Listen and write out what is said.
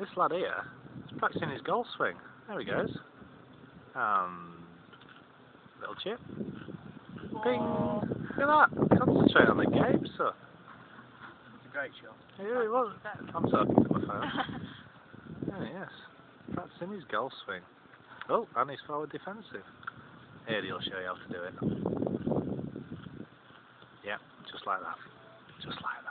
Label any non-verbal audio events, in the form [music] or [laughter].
This lad here is practicing his golf swing. There he goes. Um, little chip. Bing! Look at that! Concentrate on the game, sir. It's a great shot. Yeah, it was. I'm talking to my phone. [laughs] Oh, yes. Practicing his golf swing. Oh, and he's forward defensive. Here, he'll show you how to do it. Yeah, just like that. Just like that.